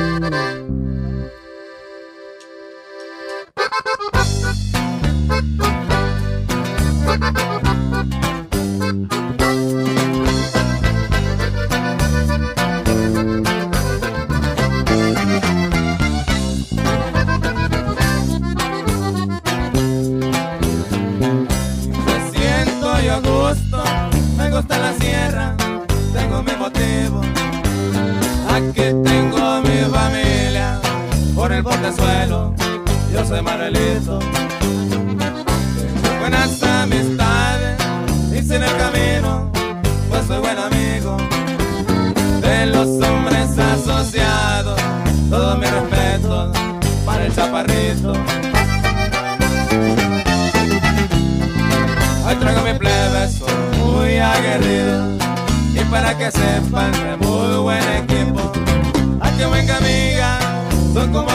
Me siento yo a gusto, me gusta la sierra, tengo mi motivo. Tengo mi familia, por el portezuelo, yo soy Manuelito. Tengo buenas amistades, y sin el camino, pues soy buen amigo. De los hombres asociados, todo mi respeto para el chaparrito. Hoy traigo mi plebe, soy muy aguerrido Y para que sepan, de muy buen equipo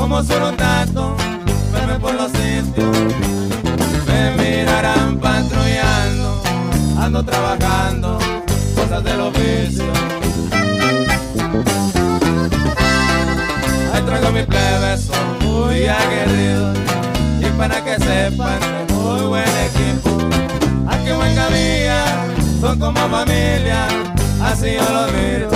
como solo un tato, verme por los sitios. Me mirarán patrullando, ando trabajando, cosas del oficio. Ahí traigo mi plebe, son muy aguerridos Y para que sepan, de muy buen equipo Aquí venga mía, son como familia Así yo los miro